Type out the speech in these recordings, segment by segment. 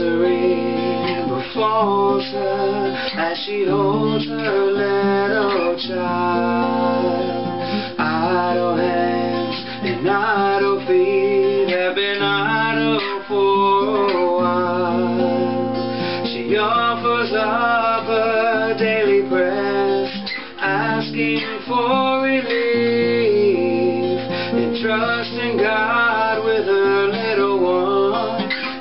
misery befalls her as she holds her little child. Idle hands and idle feet have been idle for a while. She offers up her daily breast, asking for relief and trusting God with her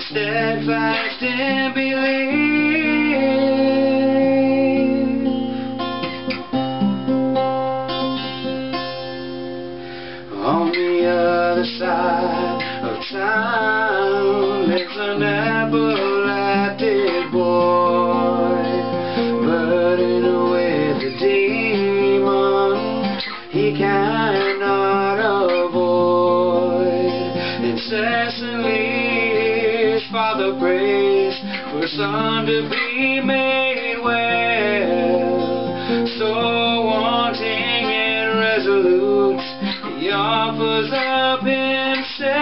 steadfast in belief. On the other side of town lives an epileptic boy, burdened with a demon he cannot avoid. Incessantly father prays for son to be made well. So wanting and resolute, he offers up himself.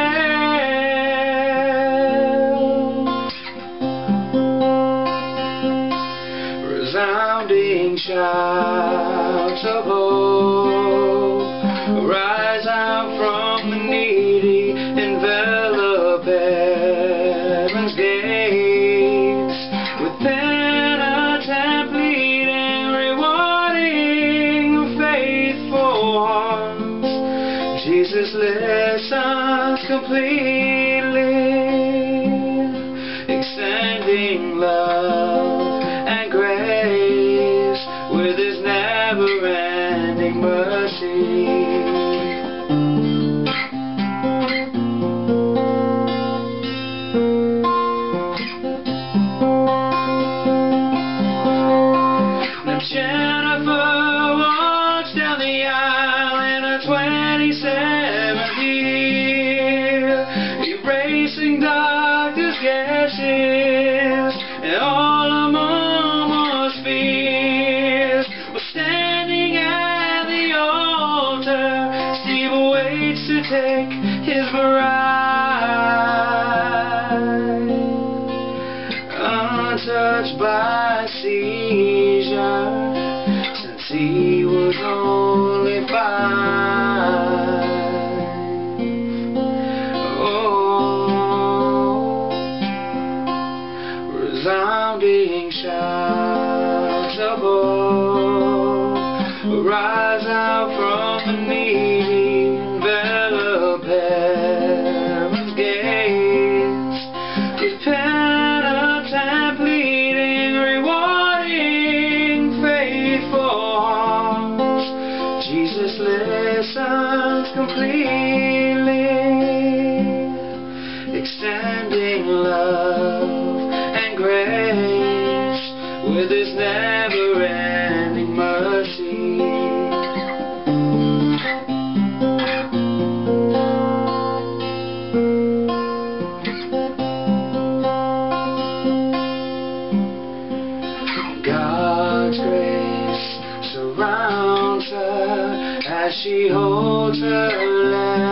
Resounding shouts of hope Jesus listens completely, extending love erasing doctor's guesses and all of mama's fears. Well, standing at the altar, Steve waits to take his bride untouched by seizure since he was only rise out from the envelop heaven's gates with penitent pleading, rewarding faithful hearts. Jesus listens completely, as she holds her little